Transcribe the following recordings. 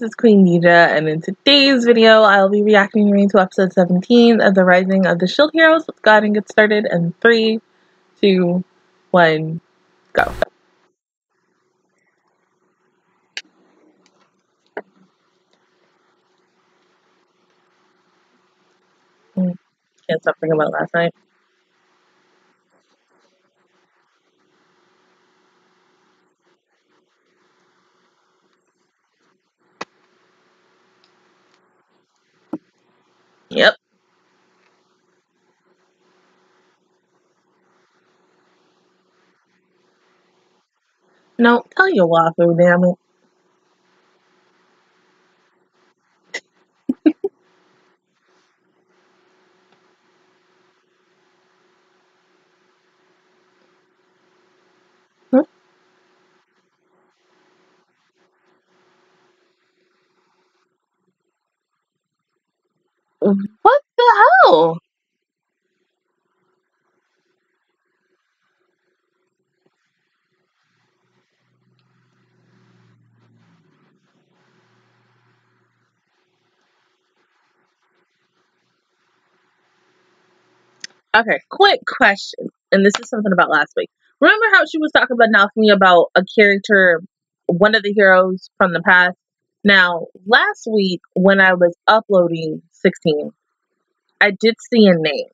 guys, it's Queendija, and in today's video, I'll be reacting to episode 17 of The Rising of the Shield Heroes. Let's go ahead and get started in 3, 2, 1, go. Mm, Can't stop thinking about last night. No, tell your waffle, damn it. Hmm? What the hell? Okay, quick question. And this is something about last week. Remember how she was talking about Naofumi about a character, one of the heroes from the past? Now, last week when I was uploading 16, I did see a name.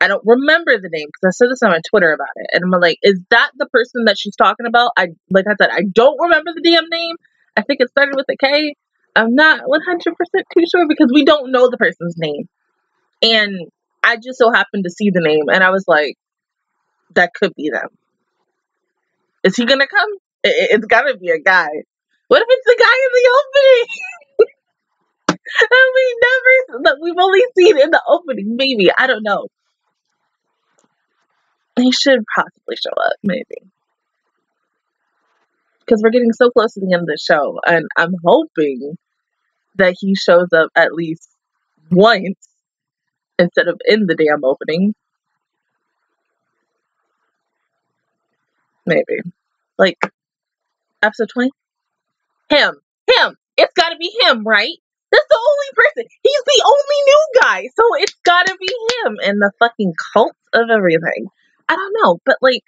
I don't remember the name because I said this on my Twitter about it. And I'm like, is that the person that she's talking about? I like I said, I don't remember the damn name. I think it started with a K. I'm not 100% too sure because we don't know the person's name. And I just so happened to see the name and I was like, that could be them. Is he gonna come? It, has gotta be a guy. What if it's the guy in the opening? and we never, we've only seen in the opening. Maybe I don't know. He should possibly show up, maybe, because we're getting so close to the end of the show, and I'm hoping that he shows up at least once instead of in the damn opening. Maybe. Like episode 20? Him. Him. It's gotta be him, right? That's the only person. He's the only new guy. So it's gotta be him and the fucking cult of everything. I don't know, but like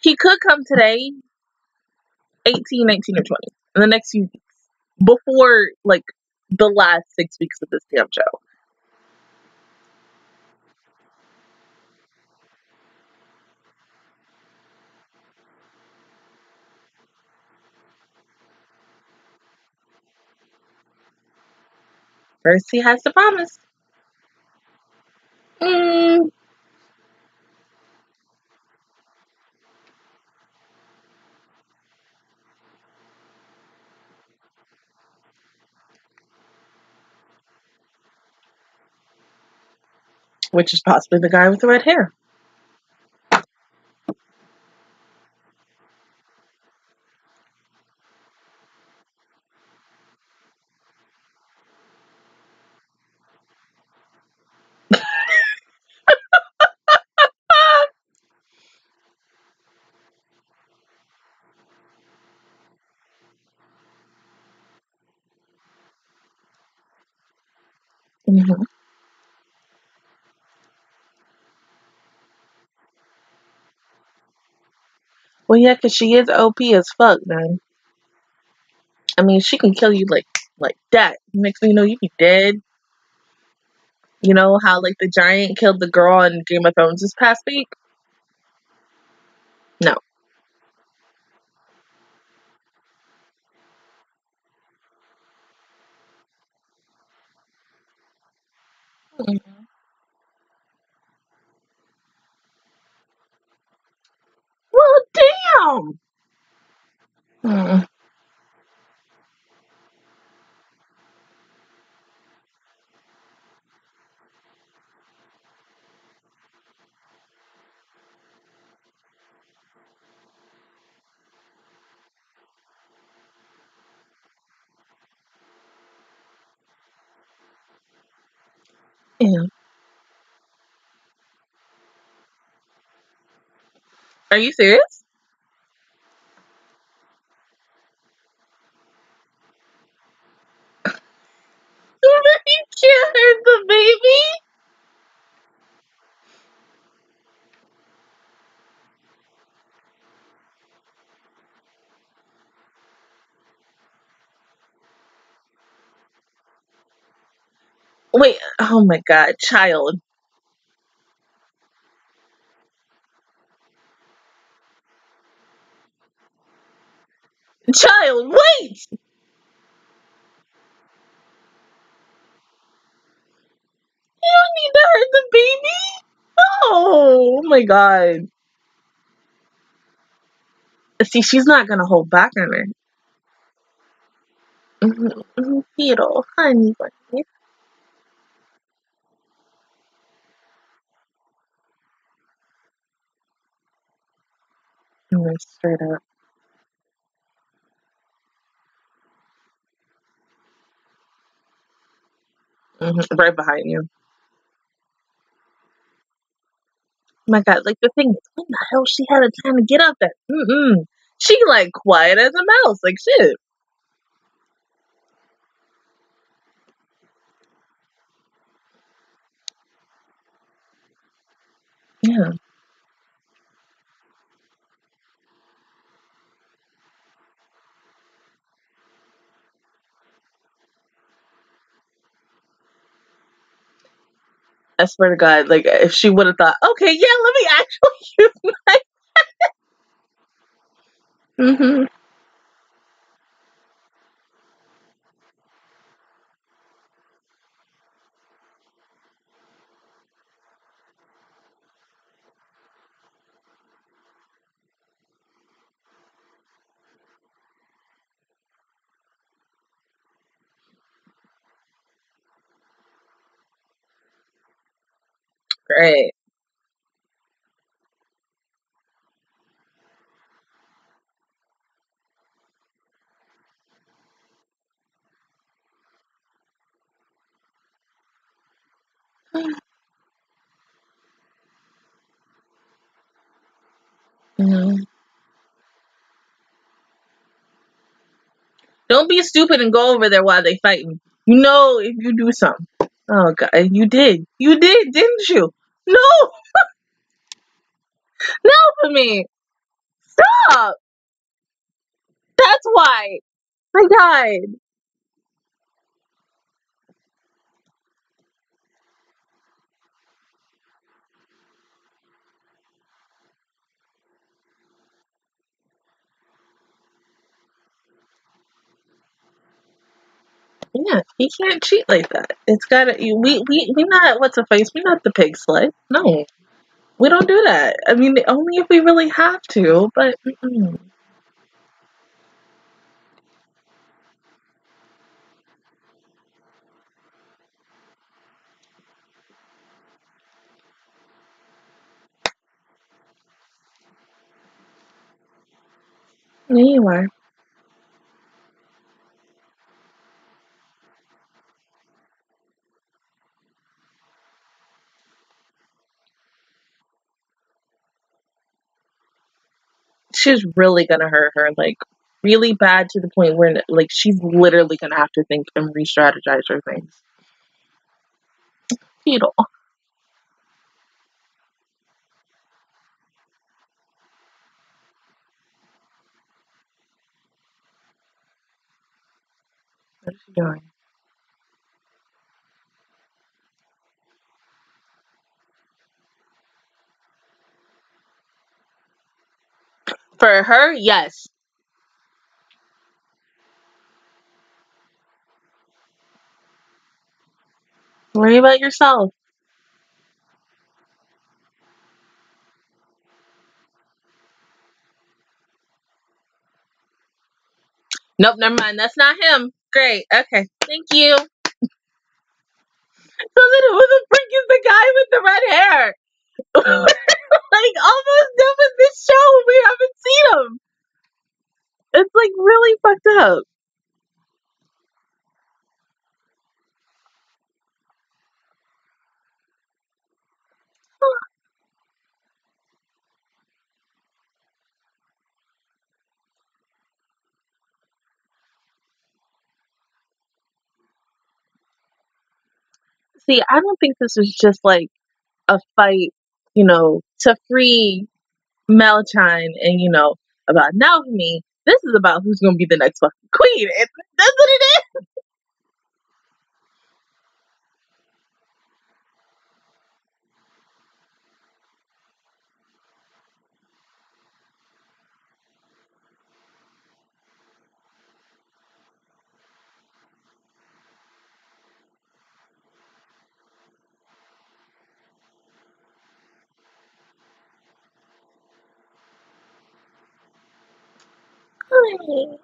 he could come today, 18, 19, or 20, in the next few weeks. Before like the last six weeks of this damn show. He has to promise. Mm. Which is possibly the guy with the red hair. Mm-hmm. Well, yeah, because she is OP as fuck, man. I mean, she can kill you like like that. Makes me know you be dead. You know how like the giant killed the girl in Game of Thrones this past week? No. Mm-hmm. Well, damn. Mm. Yeah. Are you serious? you can't hurt the baby. Wait, oh my god, child. Child, wait! You don't need to hurt the baby. Oh, oh my god. See, she's not gonna hold back on her. Mm-hmm. Hero, honey bunny. Mm, Straight up. hmm Right behind you. my god, like the thing is, when the hell she had the time to get up there? Mm-mm. She like quiet as a mouse, like shit. Yeah. I swear to God, like if she would have thought, okay, yeah, let me actually use my. hmm Great. Mhm. Don't be stupid and go over there while they fighting. You know if you do something. Oh God, you did. You did, didn't you? No, no for me. Stop. That's why. My God. Yeah, he can't cheat like that. It's gotta. We we we not what's a face. We not the pig sled. No, we don't do that. I mean, only if we really have to. But mm-mm. yeah, you are. She's really gonna hurt her, like really bad to the point where like she's literally gonna have to think and re-strategize her things. Beetle, what is she doing? For her, yes. Worry about yourself. Nope, never mind. That's not him. Great. Okay. Thank you. So then who the freak is the guy with the red hair? Like almost done with this show. We haven't seen him. It's like really fucked up. see, I don't think this is just like a fight, you know, to free Melatron and you know about Naofumi. This is about who's gonna be the next fucking queen. It's, that's what it is. Oh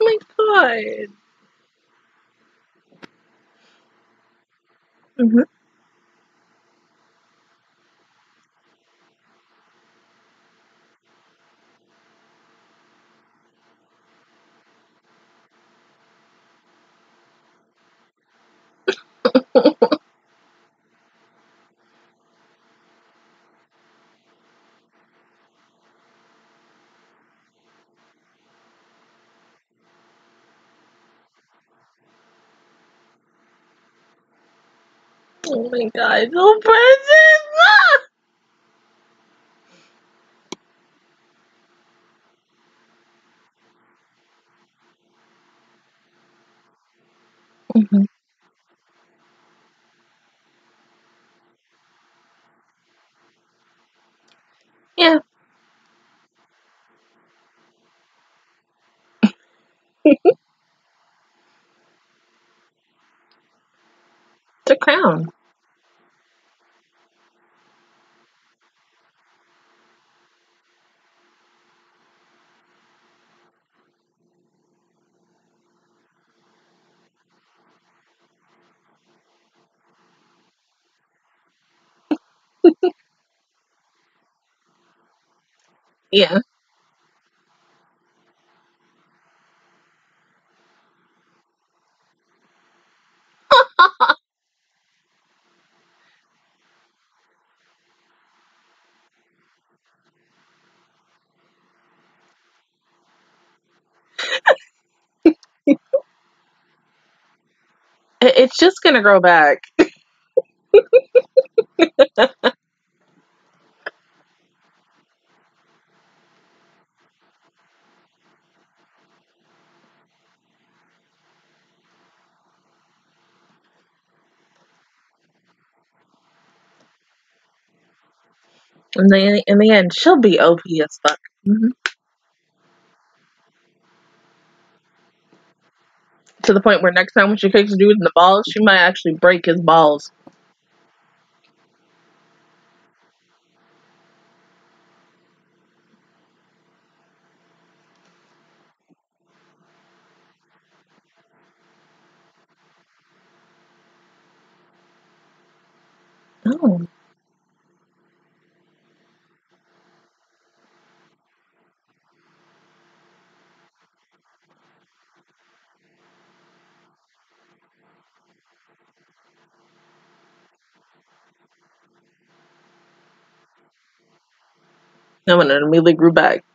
my god. hmm Oh my god, so precious. Ah! Mhm. Yeah, the crown. Yeah. It- It's just gonna grow back. In the in the end, she'll be OP as fuck. hmm To the point where next time when she kicks dude in the balls, she might actually break his balls. Oh. No, and it immediately grew back.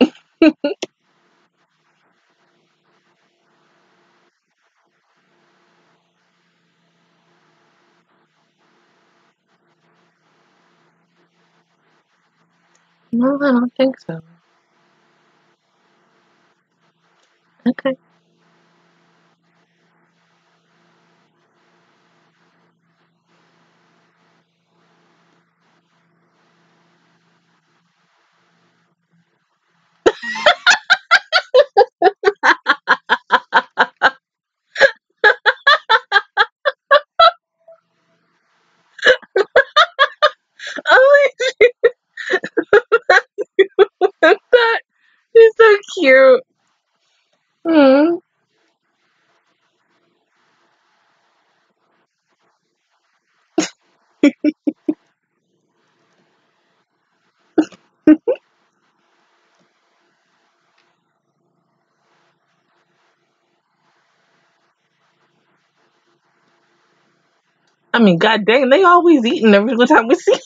No, I don't think so. Okay. Oh my god, he's so cute. Mm. I mean, god dang, they always eating every single time we see.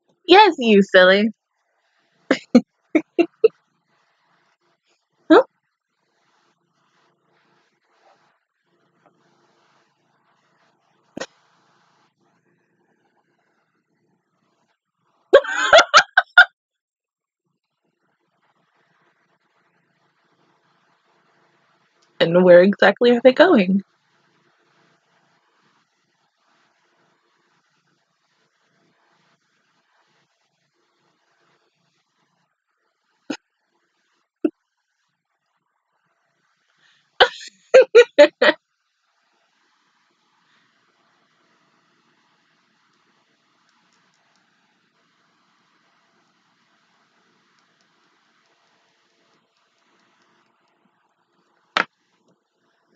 yes, you silly. And where exactly are they going?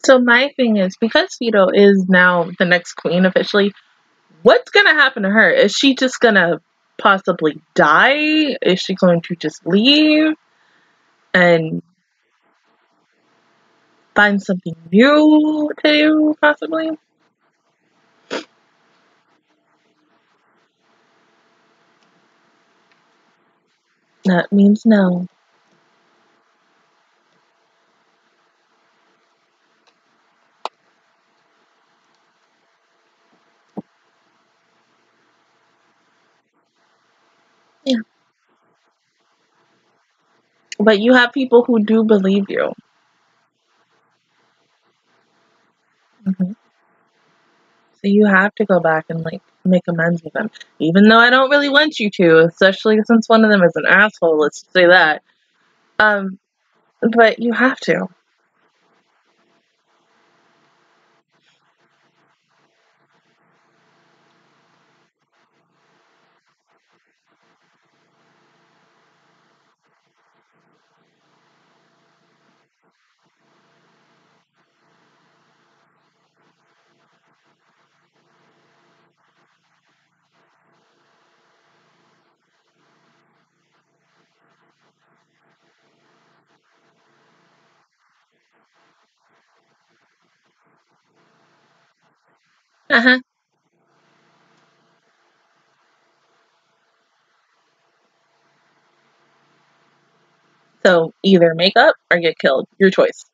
So my thing is because Filo is now the next queen officially, what's gonna happen to her? Is she just gonna possibly die? Is she going to just leave and find something new to do, possibly? That means no. Yeah. But you have people who do believe you. hmm So you have to go back and like make amends with them. Even though I don't really want you to, especially since one of them is an asshole, let's say that. Um, but you have to. Uh-huh. So either make up or get killed. Your choice.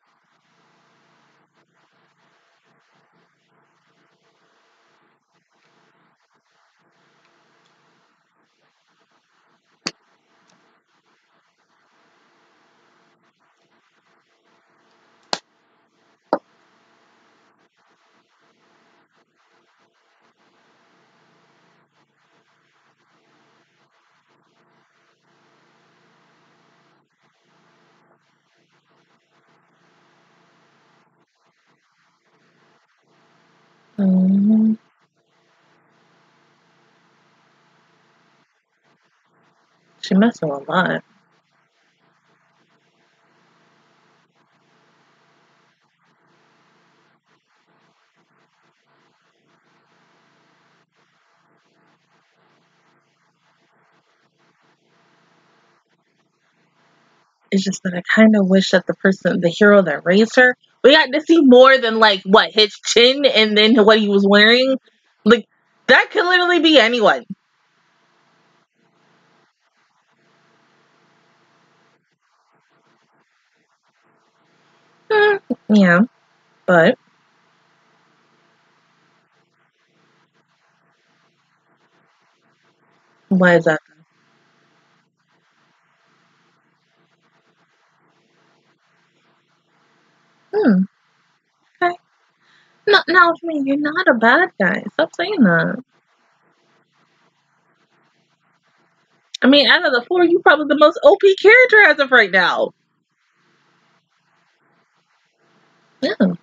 Um, she messed up a lot. It's just that I kind of wish that the person, the hero that raised her, we got to see more than like what his chin and then what he was wearing. Like that could literally be anyone. Hmm, yeah, but why is that? Hmm. Okay. No, now, I mean, you're not a bad guy. Stop saying that. I mean, out of the four, you're probably the most OP character as of right now. Yeah.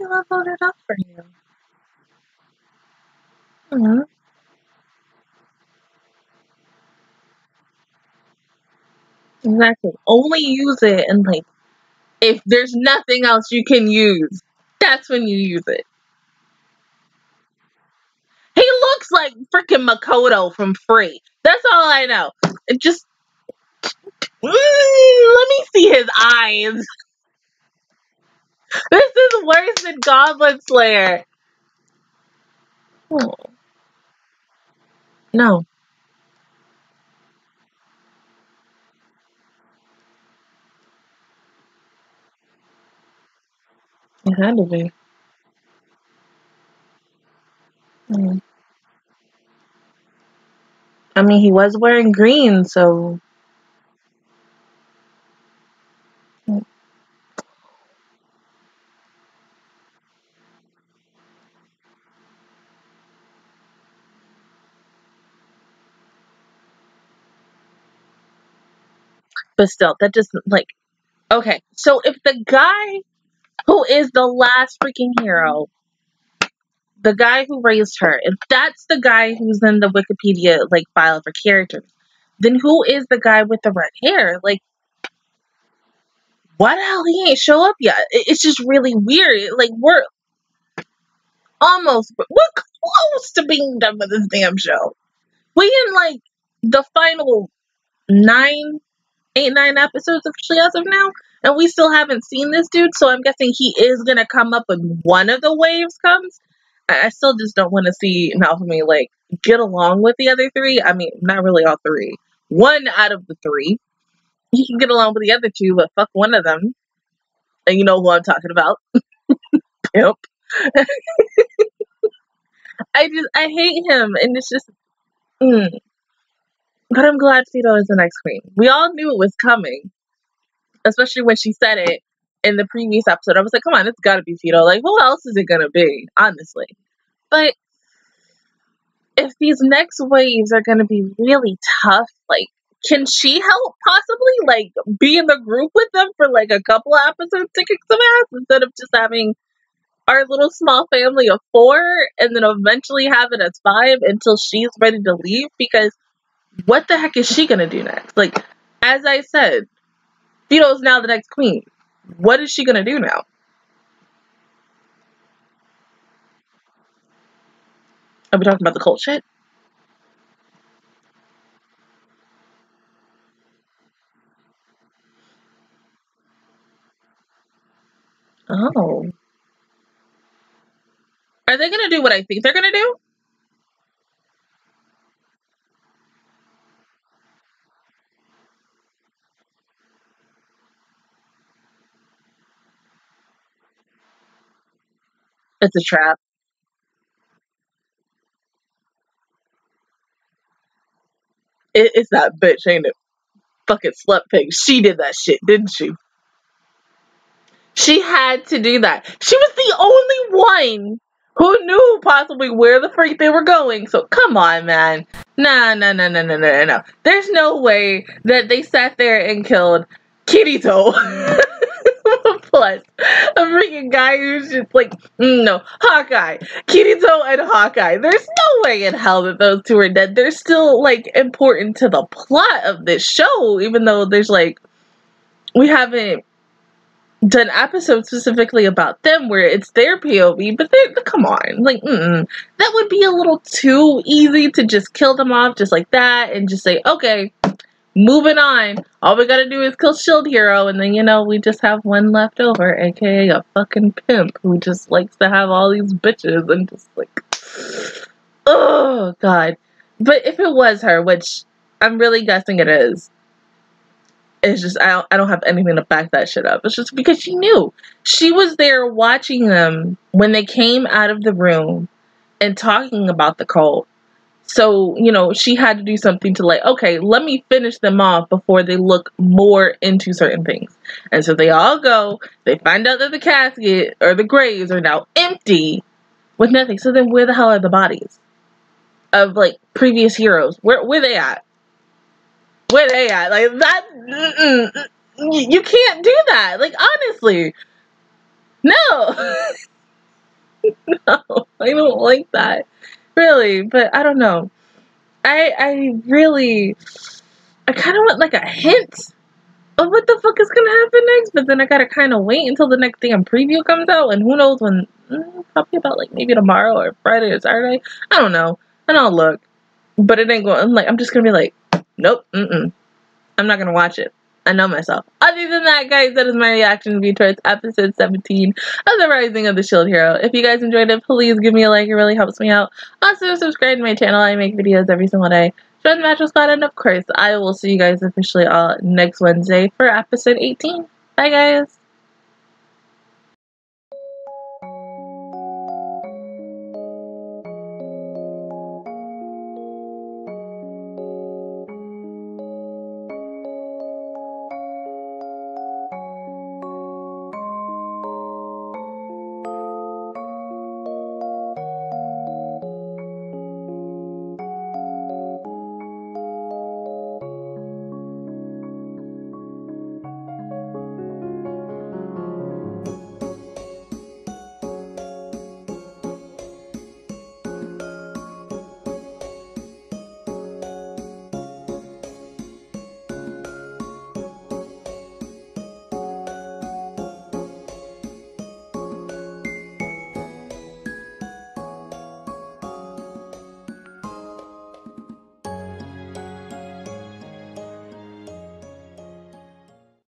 Mhm. Kayla voted up for you. Mhm. Exactly. Only use it and like if there's nothing else you can use, that's when you use it. He looks like freaking Makoto from Free. That's all I know. It just Mm, let me see his eyes. This is worse than Goblin Slayer. Oh, no, it had to be. Mm. I mean, he was wearing green, so. But still, that doesn't like okay. So if the guy who is the last freaking hero, the guy who raised her, if that's the guy who's in the Wikipedia like file for characters, then who is the guy with the red hair? Like, why the hell he ain't show up yet? It's just really weird. Like we're almost we're close to being done with this damn show. We in like the final nine, eight, nine episodes officially as of now, and we still haven't seen this dude. So I'm guessing he is gonna come up when one of the waves comes. I I still just don't want to see Naofumi like get along with the other three. I mean, not really all three. One out of the three, he can get along with the other two, but fuck one of them. And you know who I'm talking about, Pimp. I just I hate him, and it's just. Mm. But I'm glad Filo is the next queen. We all knew it was coming, especially when she said it in the previous episode. I was like, come on, it's gotta be Filo. Like, who else is it gonna be? Honestly. But if these next waves are gonna be really tough, like, can she help possibly? Like, be in the group with them for like a couple episodes to kick some ass instead of just having our little small family of four and then eventually have it as five until she's ready to leave? Because what the heck is she gonna do next? Like, as I said, Filo's now the next queen. What is she gonna do now? Are we talking about the cult shit? Oh. Are they gonna do what I think they're gonna do? It's a trap. It, it's that bitch, ain't it? Fucking slut pig. She did that shit, didn't she? She had to do that. She was the only one who knew possibly where the freak they were going. So come on, man. Nah, nah, nah, nah, nah, nah, nah. There's no way that they sat there and killed Kirito. A freaking guy who's just like, mm, no, Hawkeye. Kirito and Hawkeye. There's no way in hell that those two are dead. They're still, like, important to the plot of this show, even though there's, like, we haven't done episodes specifically about them where it's their POV, but they come on, like mm-mm. that would be a little too easy to just kill them off just like that and just say, okay, moving on. All we gotta do is kill Shield Hero, and then you know we just have one left over, aka a fucking pimp who just likes to have all these bitches and just like, oh god. But if it was her, which I'm really guessing it is, it's just I don't, I don't have anything to back that shit up. It's just because she knew. She was there watching them when they came out of the room and talking about the cult. So, you know, she had to do something to like, okay, let me finish them off before they look more into certain things. And so they all go, they find out that the casket or the graves are now empty with nothing. So then where the hell are the bodies of like previous heroes? Where where they at? where they at? Like that, you can't do that. Like honestly, no. no, I don't like that. Really, but I don't know. I I really I kind of want like a hint of what the fuck is gonna happen next, but then I gotta kind of wait until the next damn preview comes out, and who knows when? Mm, probably about like maybe tomorrow or Friday or Saturday. I don't know, and I'll look, but it ain't going. Like I'm just gonna be like, nope, mm mm, I'm not gonna watch it. I know myself. Other than that, guys, that is my reaction view towards episode 17 of The Rising of the Shield Hero. If you guys enjoyed it, please give me a like. It really helps me out. Also, subscribe to my channel. I make videos every single day. Join the Mattress Squad, and of course, I will see you guys officially all next Wednesday for episode 18. Bye, guys.